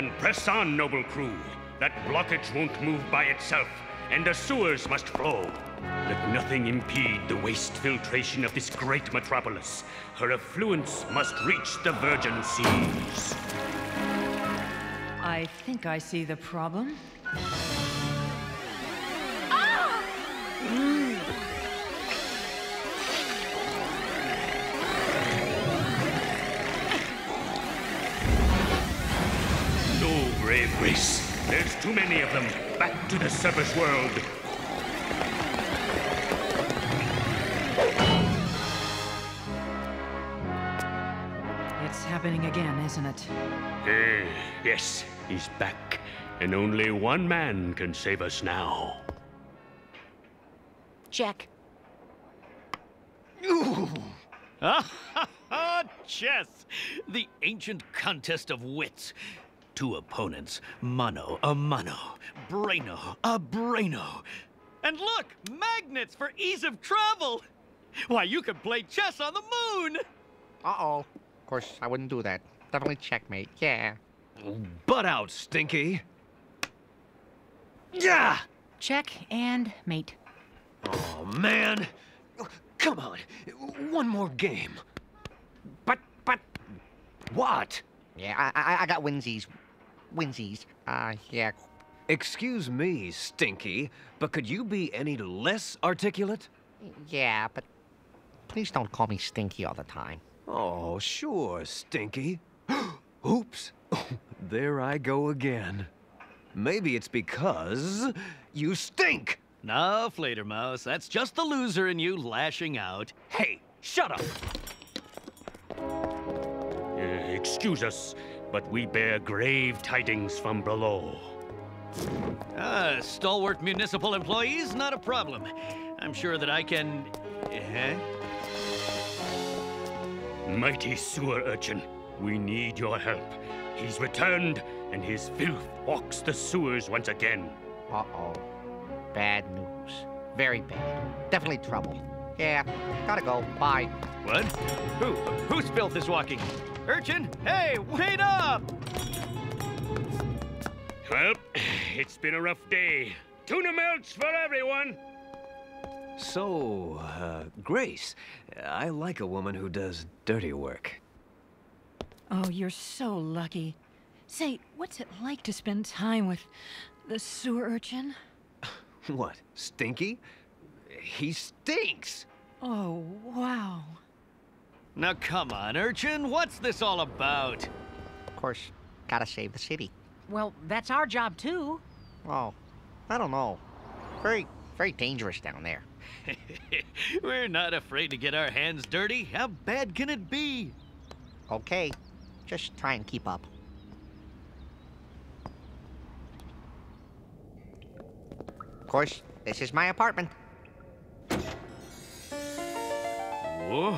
Then press on, noble crew. That blockage won't move by itself, and the sewers must flow. Let nothing impede the waste filtration of this great metropolis. Her affluence must reach the virgin seas. I think I see the problem. Brave race. There's too many of them. Back to the surface world. It's happening again, isn't it? Eh, yes, he's back. And only one man can save us now. Jack. Check. Ah, ha ha! chess! The ancient contest of wits. Two opponents, mano a mano, braino a braino. And look, magnets for ease of travel! Why, you could play chess on the moon! Uh-oh. Of course, I wouldn't do that. Definitely checkmate. Yeah. Butt out, Stinky. Yeah! Check and mate. Oh, man. Come on. One more game. But, but... What? Yeah, I, I, I got winsies. Winsies. Uh, yeah. Excuse me, Stinky, but could you be any less articulate? Yeah, but... Please don't call me Stinky all the time. Oh, sure, Stinky. Oops. there I go again. Maybe it's because you stink. No, Fledermaus, that's just the loser in you lashing out. Hey, shut up! Uh, excuse us, but we bear grave tidings from below. Ah, stalwart municipal employees, not a problem. I'm sure that I can... Uh-huh. Mighty sewer urchin, we need your help. He's returned, and his filth walks the sewers once again. Uh-oh. Bad news. Very bad. Definitely trouble. Yeah, gotta go. Bye. What? Who? Whose filth is walking? Urchin? Hey, wait up! Well, it's been a rough day. Tuna melts for everyone. So, uh, Grace, I like a woman who does dirty work. Oh, you're so lucky. Say, what's it like to spend time with the sewer urchin? What, Stinky? He stinks! Oh, wow. Now come on, Urchin, what's this all about? Of course, gotta save the city. Well, that's our job too. Oh, I don't know. Very, very dangerous down there. We're not afraid to get our hands dirty. How bad can it be? Okay, just try and keep up. Of course, this is my apartment. Whoa.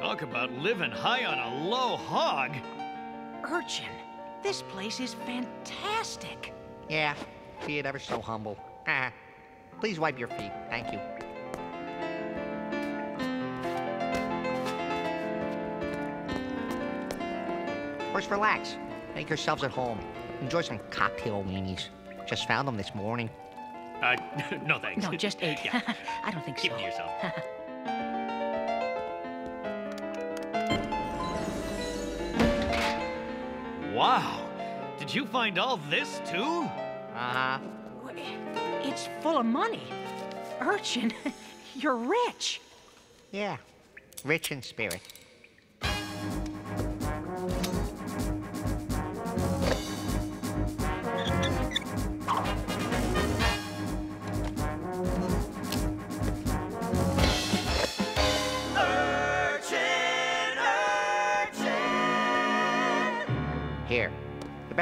Talk about living high on a low hog. Urchin, this place is fantastic. Yeah, be it ever so humble. Ah, please wipe your feet. Thank you. Of course, relax. Make yourselves at home. Enjoy some cocktail weenies. Just found them this morning. Uh, no thanks. No, just eight. Yeah, I don't think keep so. to yourself. Wow. Did you find all this too? Uh-huh. It's full of money. Urchin, you're rich. Yeah. Rich in spirit.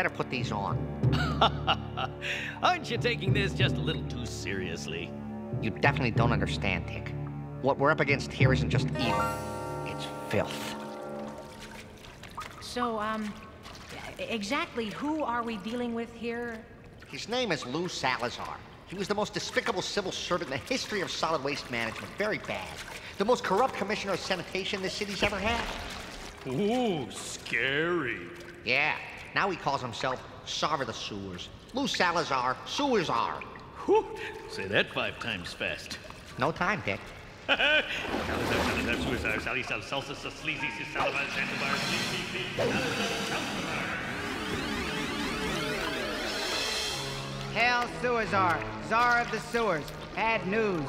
Better put these on. Aren't you taking this just a little too seriously? You definitely don't understand, Tick. What we're up against here isn't just evil, it's filth. So, um, exactly who are we dealing with here? His name is Lou Salazar. He was the most despicable civil servant in the history of solid waste management. Very bad. The most corrupt commissioner of sanitation this city's ever had. Ooh, scary. Yeah, Now he calls himself Czar of the Sewers. Lou Salazar, Sewer Czar. Whew. Say that five times fast. No time, Tick. Hail Suazar, Czar of the Sewers. Bad news.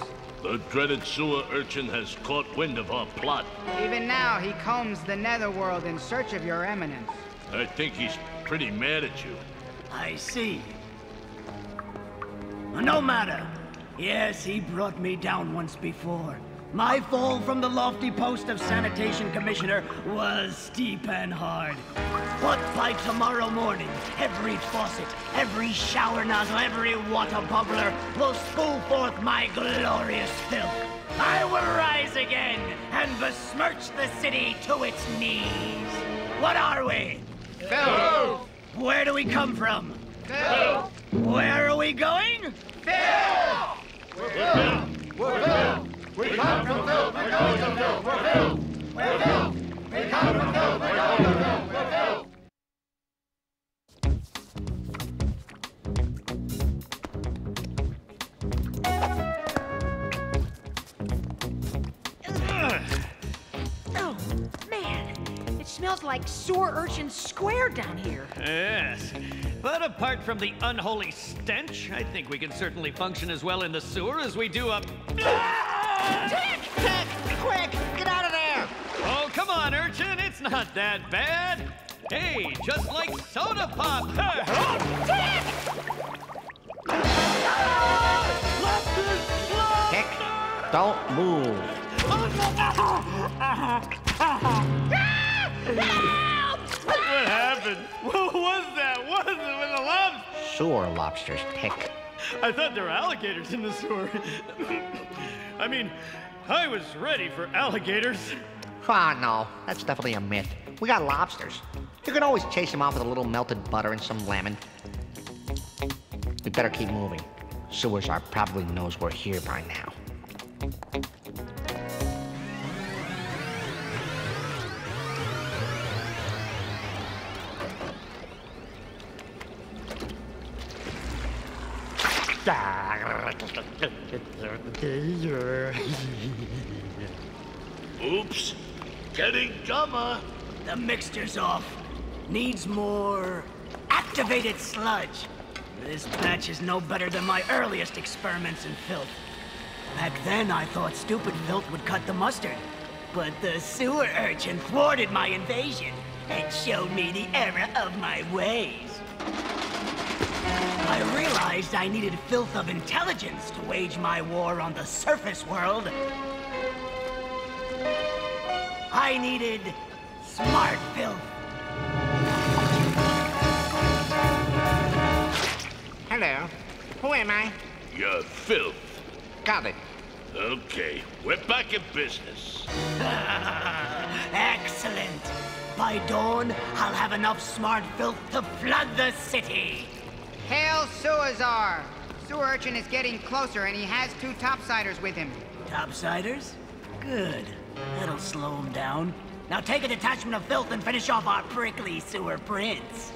The dreaded sewer urchin has caught wind of our plot. Even now, he combs the netherworld in search of your eminence. I think he's pretty mad at you. I see. No matter. Yes, he brought me down once before. My fall from the lofty post of sanitation commissioner was steep and hard. But by tomorrow morning, every faucet, every shower nozzle, every water bubbler will spool forth my glorious filth. I will rise again and besmirch the city to its knees. What are we? Filth! Where do we come from? Filth! Where are we going? Filth! Apart from the unholy stench, I think we can certainly function as well in the sewer as we do up. Tick! Tick! Quick! Get out of there! Oh, come on, urchin. It's not that bad. Hey, just like soda pop. Tick, don't move. What happened? What was that? What was it with the lobster? Sewer lobsters, Tick. I thought there were alligators in the sewer. I mean, I was ready for alligators. Ah, no. That's definitely a myth. We got lobsters. You can always chase them off with a little melted butter and some lemon. We better keep moving. Sewer Czar probably knows we're here by now. Oops. Getting dumber. The mixture's off. Needs more activated sludge. This batch is no better than my earliest experiments in filth. Back then, I thought stupid filth would cut the mustard. But the sewer urchin thwarted my invasion and showed me the error of my ways. I realized I needed filth of intelligence to wage my war on the surface world. I needed smart filth. Hello. Who am I? You're filth. Got it. Okay, we're back in business. Excellent. By dawn, I'll have enough smart filth to flood the city. Hail Sewer Czar! Sewer urchin is getting closer and he has two topsiders with him. Topsiders? Good. That'll slow him down. Now take a detachment of filth and finish off our prickly sewer prince.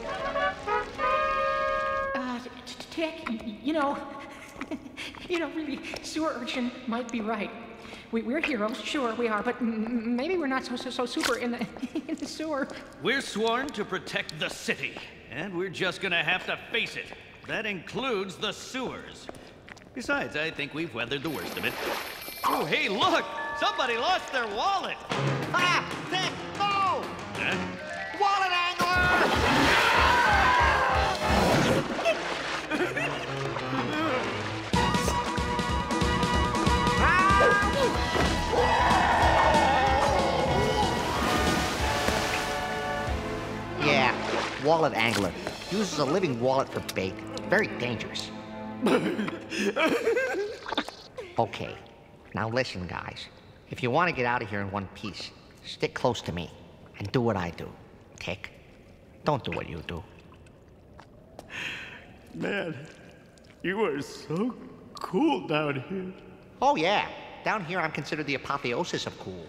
Uh, t- t- Tick, you know, you know, really, sewer urchin might be right. We, we're heroes, sure we are, but m- m- maybe we're not so, so, so super in the, in the sewer. We're sworn to protect the city, and we're just gonna have to face it. That includes the sewers. Besides, I think we've weathered the worst of it. Oh, hey, look! Somebody lost their wallet! Ah! Tick, no! Huh? Wallet angler! Yeah, wallet angler. Uses a living wallet for bait. Very dangerous. okay, now listen, guys. If you want to get out of here in one piece, stick close to me and do what I do. Tick. Don't do what you do. Man, you are so cool down here. Oh, yeah. Down here, I'm considered the apotheosis of cool.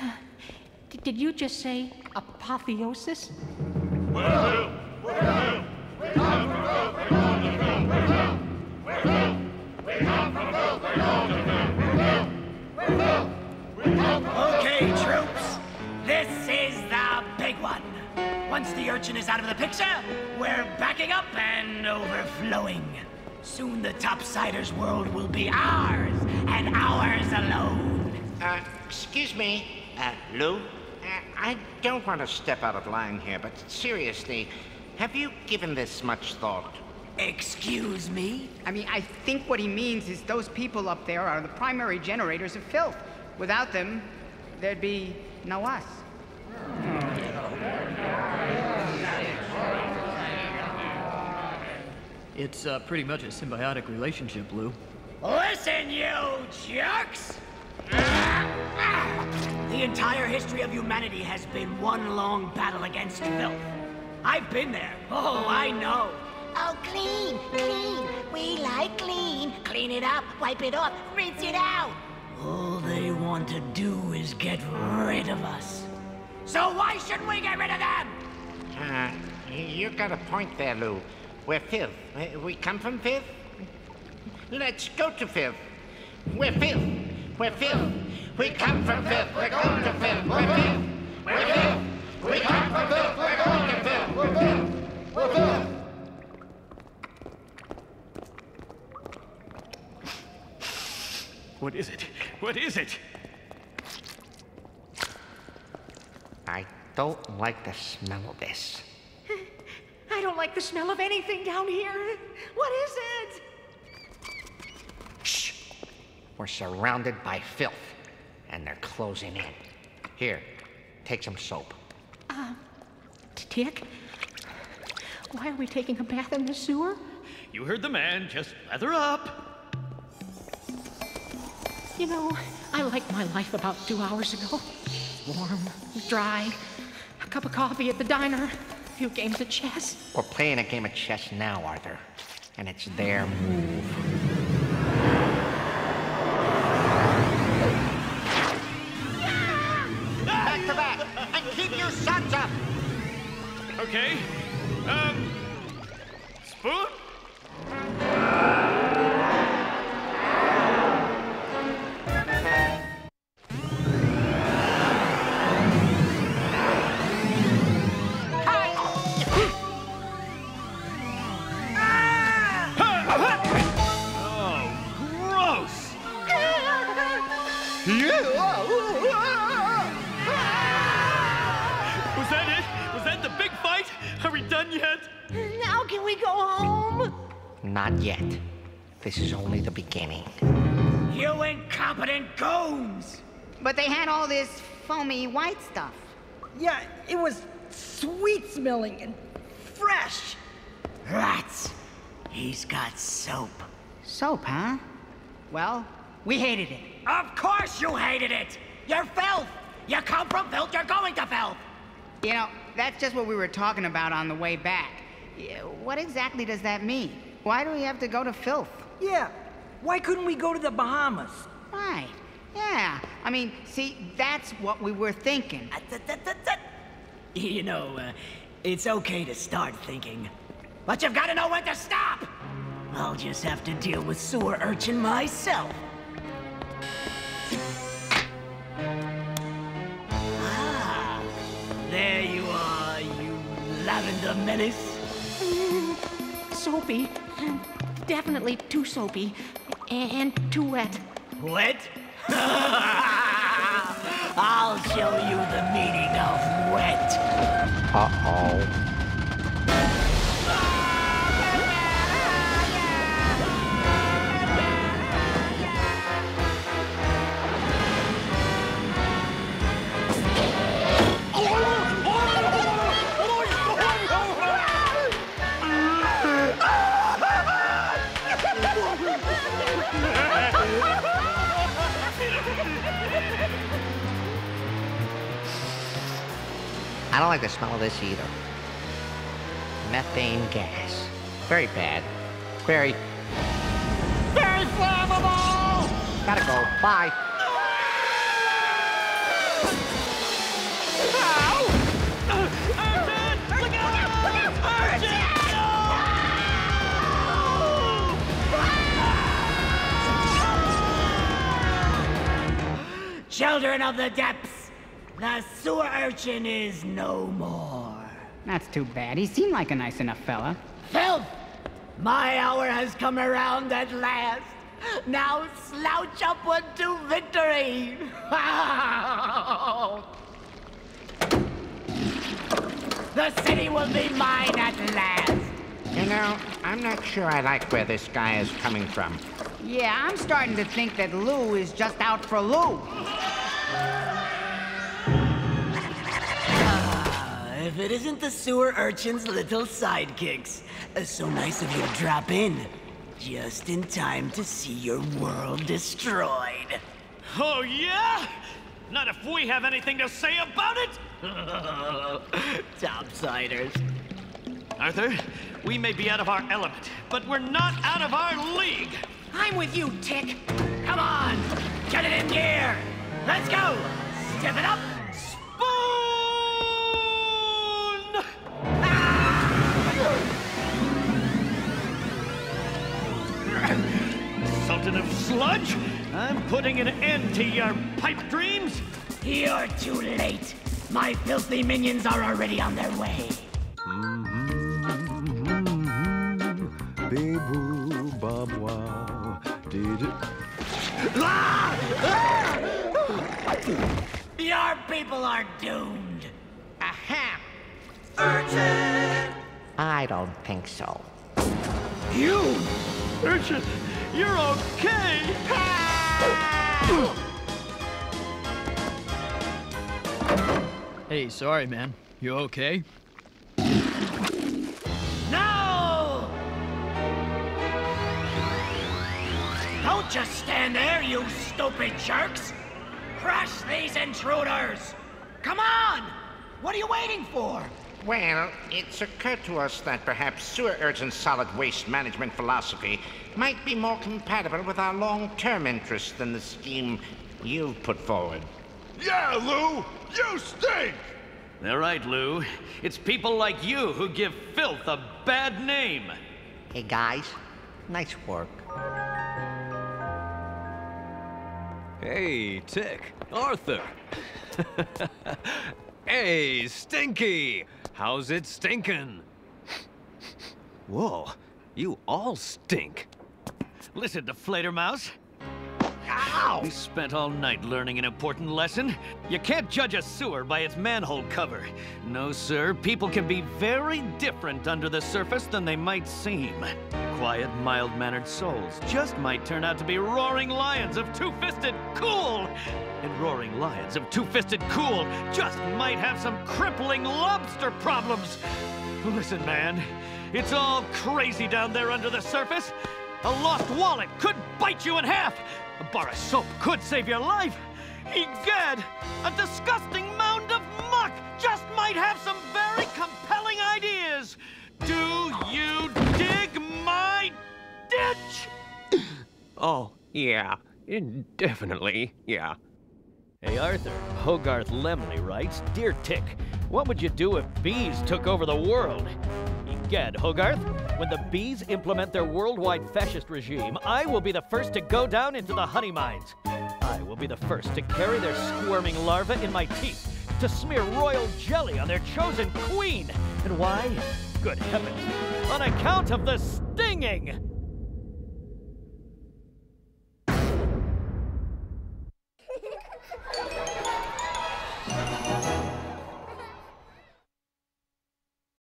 Did you just say apotheosis? We're filth. Okay, troops. This is the big one. Once the urchin is out of the picture, we're backing up and overflowing. Soon the Topsiders world will be ours, and ours alone. Uh, excuse me, uh, Lou? Uh, I don't want to step out of line here, but seriously, have you given this much thought? Excuse me? I mean, I think what he means is those people up there are the primary generators of filth. Without them, there'd be no us. It's uh, pretty much a symbiotic relationship, Lou. Listen, you jerks! The entire history of humanity has been one long battle against filth. I've been there. Oh, I know. Oh, clean, clean. We like clean. Clean it up, wipe it off, rinse it out. All they want to do is get rid of us. So why shouldn't we get rid of them? Uh, you got a point there, Lou. We're filth. Uh, We come from filth? Let's go to filth. We're filth. We're filth. We come from filth. We're going to filth. We're filth. We're filth. We come from filth. We're going to filth. We're filth. We're filth. What is it? What is it? I don't like the smell of this. I don't like the smell of anything down here. What is it? Shh! We're surrounded by filth, and they're closing in. Here, take some soap. Uh, Tick? Why are we taking a bath in the sewer? You heard the man. Just leather up. You know, I liked my life about two hours ago. Warm, dry, a cup of coffee at the diner, a few games of chess. We're playing a game of chess now, Arthur, and it's their move. Back to back, and keep your shots up. Okay. Yet? Now can we go home? Not yet. This is only the beginning. You incompetent goons! But they had all this foamy white stuff. Yeah, it was sweet smelling and fresh. Rats! He's got soap. Soap, huh? Well, we hated it. Of course you hated it! You're filth! You come from filth, you're going to filth! You know, that's just what we were talking about on the way back. What exactly does that mean? Why do we have to go to filth? Yeah, why couldn't we go to the Bahamas? Right. Yeah. I mean, see, that's what we were thinking. You know, uh, it's okay to start thinking. But you've got to know when to stop! I'll just have to deal with sewer urchin myself. Lavender menace. Mm, soapy. Definitely too soapy. And too wet. Wet? I'll show you the meaning of wet. Uh-oh. this either. Methane gas. Very bad. Very, very flammable! Gotta go. Bye. Children of the depths! The sewer urchin is no more. That's too bad. He seemed like a nice enough fella. Filth! My hour has come around at last. Now slouch upward to victory! the city will be mine at last! You know, I'm not sure I like where this guy is coming from. Yeah, I'm starting to think that Lou is just out for Lou. If it isn't the sewer urchin's little sidekicks. Uh, so nice of you to drop in. Just in time to see your world destroyed. Oh, yeah? Not if we have anything to say about it? Topsiders. Arthur, we may be out of our element, but we're not out of our league. I'm with you, Tick. Come on! Get it in gear! Let's go! Step it up! To your pipe dreams. You're too late. My filthy minions are already on their way. Boo bob wow. Did it? Your people are doomed. Aha! Urchin! I don't think so. You! Urchin, you're okay! Hey, sorry, man. You okay? No! Don't just stand there, you stupid jerks! Crush these intruders! Come on! What are you waiting for? Well, it's occurred to us that perhaps Sewer Urchin's solid waste management philosophy might be more compatible with our long-term interests than the scheme you've put forward. Yeah, Lou! You stink! They're right, Lou. It's people like you who give filth a bad name. Hey, guys. Nice work. Hey, Tick. Arthur. hey, Stinky. How's it stinking? Whoa, you all stink. Listen, Deflator Mouse. We spent all night learning an important lesson. You can't judge a sewer by its manhole cover. No, sir, people can be very different under the surface than they might seem. Quiet, mild-mannered souls just might turn out to be roaring lions of two-fisted cool! And roaring lions of two-fisted cool just might have some crippling lobster problems! Listen, man, it's all crazy down there under the surface. A lost wallet could bite you in half. A bar of soap could save your life. Egad, a disgusting mound of muck just might have some very compelling ideas. Do you dig my ditch? Oh, yeah. Definitely, yeah. Hey, Arthur, Hogarth Lemley writes, Dear Tick, what would you do if bees took over the world? Egad, Hogarth, when the bees implement their worldwide fascist regime, I will be the first to go down into the honey mines. I will be the first to carry their squirming larvae in my teeth, to smear royal jelly on their chosen queen. And why? Good heavens, on account of the stinging!